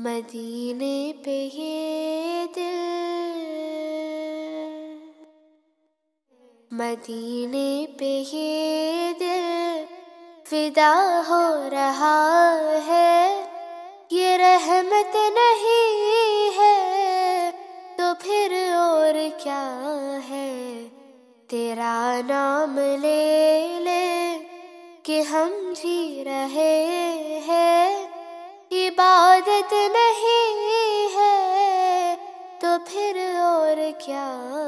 मदीने पे ये दिल। मदीने पे ये दिल। फिदा हो रहा है, ये रहमत नहीं है। तो फिर और क्या है? तेरा नाम ले ले कि हम जी रहे नहीं है तो फिर और क्या?